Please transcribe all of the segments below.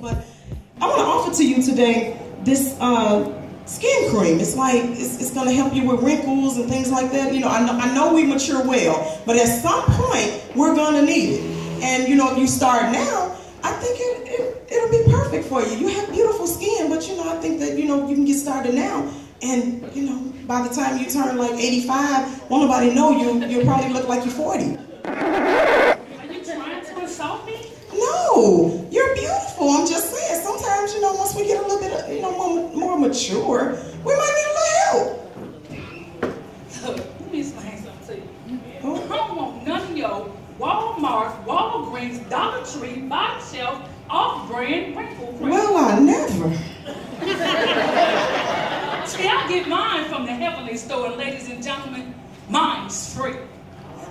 But I want to offer to you today this uh, skin cream. It's like it's, it's going to help you with wrinkles and things like that. You know, I know I know we mature well, but at some point we're going to need it. And you know, if you start now, I think it, it it'll be perfect for you. You have beautiful skin, but you know, I think that you know you can get started now. And you know, by the time you turn like 85, won't nobody know you. You'll probably look like you're 40. Are you trying to insult me? No, mature, we might need a little help. Look, let me explain something to you. Oh. I don't want none of your Walmart, Walgreens, Dollar Tree, body shelf, off-brand wrinkle cream. Well, I never. See, I get mine from the Heavenly Store, and ladies and gentlemen, mine's free.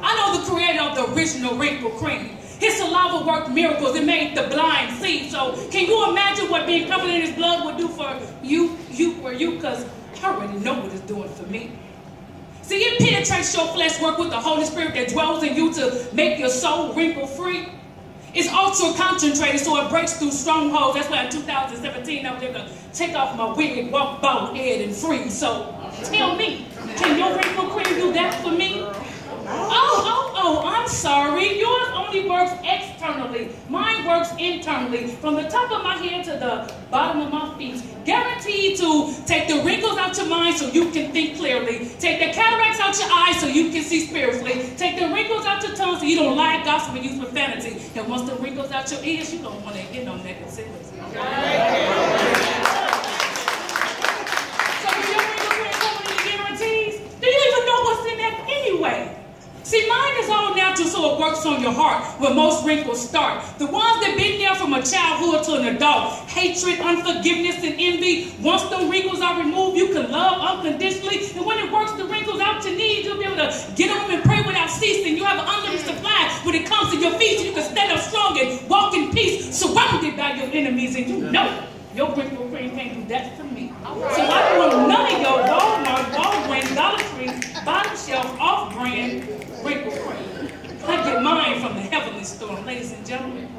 I know the creator of the original wrinkle cream. His saliva worked miracles. It made the blind see. So can you imagine what being covered in his blood would do for you, you, or you? Because I already know what it's doing for me. See, it penetrates your flesh work with the Holy Spirit that dwells in you to make your soul wrinkle free. It's ultra concentrated, so it breaks through strongholds. That's why in 2017 I was able to take off my wig, and walk bald head, and free. So tell me, can your wrinkle cream do that for me? Oh, oh, oh, I'm sorry. Yours only works externally. Mine works internally. From the top of my head to the bottom of my feet. Guaranteed to take the wrinkles out your mind so you can think clearly. Take the cataracts out your eyes so you can see spiritually. Take the wrinkles out your tongue so you don't lie, gossip, and use profanity. And once the wrinkles out your ears, you don't want to hear no negativity. So if your wrinkle cream coming in guarantees, do you even know what's in that anyway? See, mine is it works on your heart where most wrinkles start. The ones that been there from a childhood to an adult, hatred, unforgiveness, and envy. Once those wrinkles are removed, you can love unconditionally. And when it works the wrinkles out your knees, you'll be able to get up and pray without ceasing. You have an unlimited supply when it comes to your feet, you can stand up strong and walk in peace, surrounded by your enemies, and you know your wrinkle cream can't do that for me. So I don't want none of your Walmart, Walgreens, Dollar Tree, bottom shelf, off-brand wrinkle cream. I get mine from the Heavenly Store, and ladies and gentlemen. Mine's free. Can you tell me, can I get some too? Wow. I know